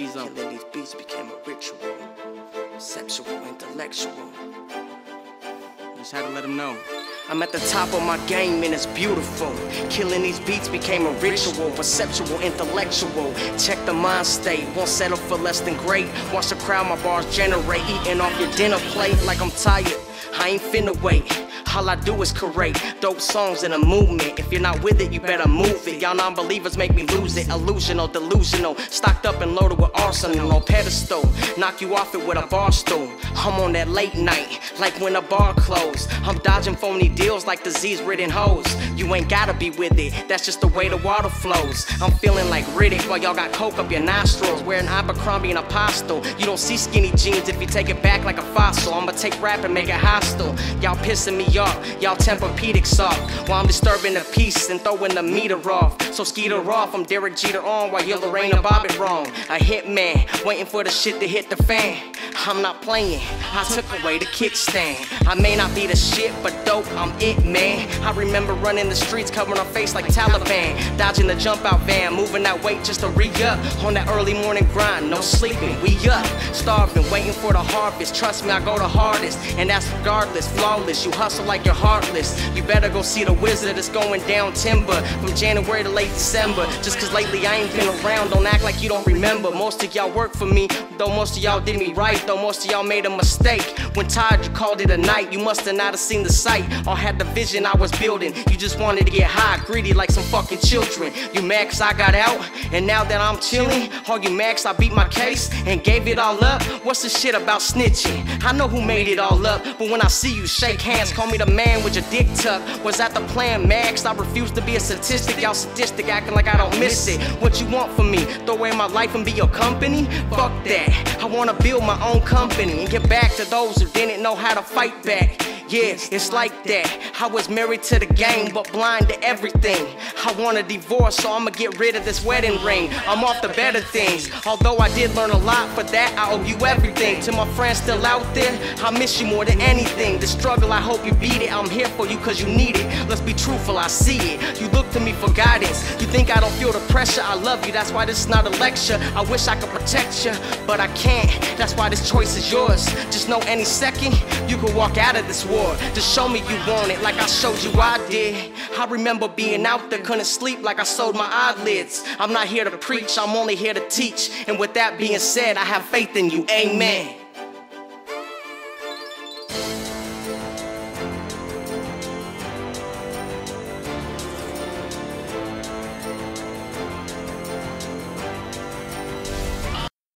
these up. Killing these beats became a ritual. Conceptual, intellectual. Just had to let them know. I'm at the top of my game and it's beautiful. Killing these beats became a ritual, perceptual, intellectual. Check the mind state, won't settle for less than great. Watch the crowd my bars generate, eating off your dinner plate like I'm tired. I ain't finna wait. All I do is create dope songs in a movement. If you're not with it, you better move it. Y'all non believers make me lose it. Illusional, delusional. Stocked up and loaded with arsenal on pedestal. Knock you off it with a bar stool. I'm on that late night, like when a bar closed. I'm dodging phony deals like disease ridden hoes. You ain't gotta be with it, that's just the way the water flows. I'm feeling like Riddick while y'all got coke up your nostrils. Wearing Abercrombie and Apostle. You don't see skinny jeans if you take it back like a fossil. I'ma take rap and make it hostile. Y'all pissing me off, y'all Tempur-Pedic soft. While I'm disturbing the peace and throwing the meter off. So skeeter off, I'm Derek Jeter on while you're Lorena Bobbitt wrong. A hitman, waiting for the shit to hit the fan. I'm not playing, I took away the kickstand. I may not be the shit, but dope, I'm it, man. I remember running the streets covering our face like Taliban. Dodging the jump out van, moving that weight just to re up. On that early morning grind, no sleeping, we up. Starving, waiting for the harvest. Trust me, I go the hardest, and that's regardless. Flawless, you hustle like you're heartless. You better go see the wizard, it's going down timber. From January to late December. Just cause lately I ain't been around, don't act like you don't remember. Most of y'all work for me, though most of y'all did me right, though most of y'all made a mistake. When tired, you called it a night. You must have not have seen the sight or had the vision I was building. You just wanted to get high, greedy like some fucking children. You max, I got out, and now that I'm chilling, all you max, I beat my case and gave it all up. What's the shit about snitching? I know who made it all up, but when I see you shake hands, call me the man with your dick tucked. Was that the plan, Max? I refuse to be a statistic. Y'all sadistic, acting like I don't miss it. What you want from me? Throw away my life and be your company? Fuck that. I wanna build my own company and get back to those who didn't know how to fight back. Yeah, it's like that. I was married to the game, but blind to everything. I want a divorce, so I'ma get rid of this wedding ring. I'm off the better things. Although I did learn a lot for that, I owe you everything. To my friends still out there, I miss you more than anything. The struggle, I hope you beat it. I'm here for you cause you need it. Let's be truthful, I see it. You look to me for guidance. You think I don't feel the pressure? I love you, that's why this is not a lecture. I wish I could protect you, but I can't. That's why this choice is yours. Just know any second, you could walk out of this war. Just show me you want it like I showed you I did. I remember being out there, couldn't sleep like I sold my eyelids. I'm not here to preach, I'm only here to teach. And with that being said, I have faith in you. Amen.